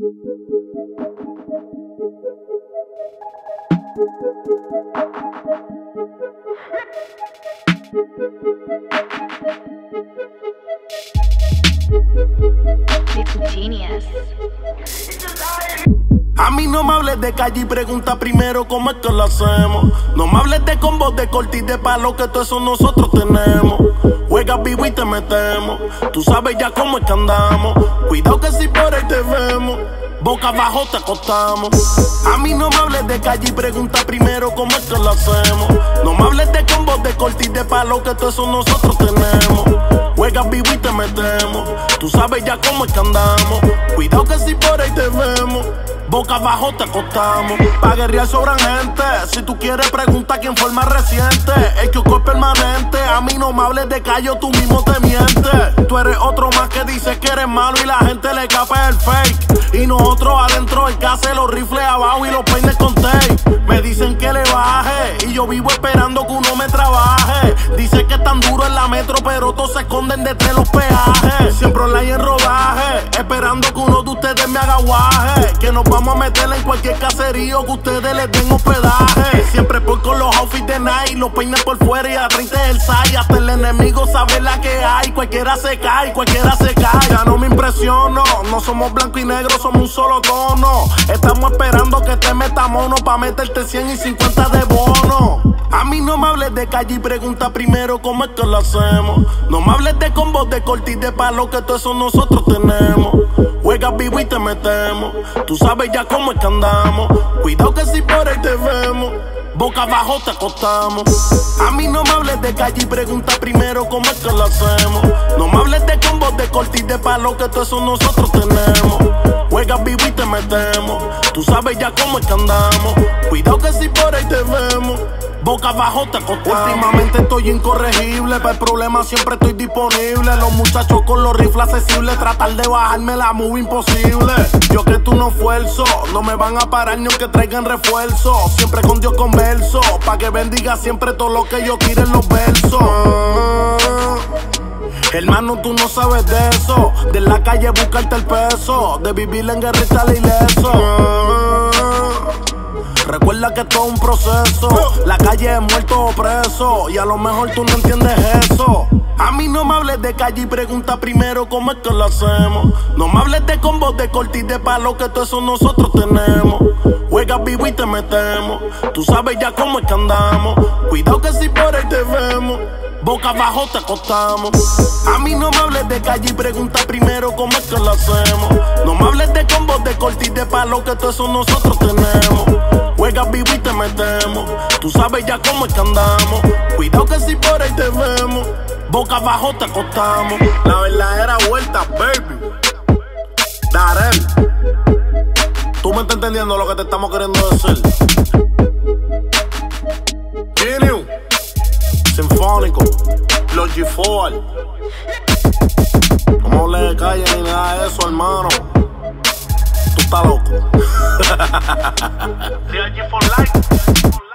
A mí no me hables de calle y pregunta primero cómo es que lo hacemos. No me hables de de corte de palo que todo eso nosotros tenemos. Juegas vivo y te metemos. Tú sabes ya cómo es que andamos. Cuidado que si por ahí te vemos. Boca abajo te acostamos. A mí no me hables de calle y pregunta primero cómo es que lo hacemos. No me hables de combos de corte y de palo que todo eso nosotros tenemos. Juegas vivo y te metemos. Tú sabes ya cómo es que andamos. Cuidado que si por ahí te vemos. Boca abajo te acostamos. Pa' guerrear sobran gente. Si tú quieres, pregunta quién fue el más reciente. El que es permanente. A mí no me hables de callo, tú mismo te mientes. Tú eres otro más que dice que eres malo y la gente le capa el fake. Y nosotros adentro, el que hace los rifles abajo y los peines con tape. Me dicen que le baje. Y yo vivo esperando que uno me trabaje. Dice que tan duro en la metro, pero todos se esconden detrás de los peajes. Siempre online en rodaje. Esperando que uno de ustedes me haga guaje. Que nos a meter en cualquier caserío que ustedes les den hospedaje. Siempre por con los outfits de night, los peines por fuera y a 30 el sai. Hasta el enemigo sabe la que hay. Cualquiera se cae, cualquiera se cae. Ya no me impresiono, no somos blanco y negro, somos un solo tono. Estamos esperando que te meta mono pa' meterte 100 y 50 de bono. A mí no me hables de calle y pregunta primero cómo es que lo hacemos. No me hables de combos de corte y de palo que todo eso nosotros tenemos. Tú sabes ya cómo es que andamos. Cuidado que si por ahí te vemos. Boca abajo te acostamos. A mí no me hables de calle y pregunta primero cómo es que lo hacemos. No me hables de combos de corte y de palo que todo eso nosotros tenemos. Juegas vivo y te metemos. Tú sabes ya cómo es que andamos. Cuidado que Boca abajo te acostamos. Últimamente estoy incorregible. Para el problema siempre estoy disponible. Los muchachos con los rifles accesibles. Tratar de bajarme la muy imposible. Yo que tú no esfuerzo. No me van a parar ni aunque traigan refuerzo. Siempre con Dios converso. Pa' que bendiga siempre todo lo que yo quiero en los versos. Hermano, tú no sabes de eso. De la calle buscarte el peso. De vivir en guerra y ileso. Que es un proceso. La calle es muerto o preso. Y a lo mejor tú no entiendes eso. A mí no me hables de calle y pregunta primero cómo es que lo hacemos. No me hables de combos de corte y de palo que todo eso nosotros tenemos. Juegas vivo y te metemos. Tú sabes ya cómo es que andamos. Cuidado que si por ahí te vemos. Boca abajo te acostamos. A mí no me hables de calle y pregunta primero cómo es que lo hacemos. No me hables de combos de corte y de palo que todo eso nosotros tenemos. Juegas vivo y te metemos. Tú sabes ya cómo es que andamos. Cuidado que si por ahí te vemos. Boca abajo te acostamos. La verdadera vuelta, baby. Darel. Tú me estás entendiendo lo que te estamos queriendo decir. Genius. Sinfónico. G4. No le calle ni nada de eso, hermano. tá for life.